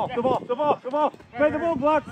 off, come off, come off, come off. Play the ball, blocks.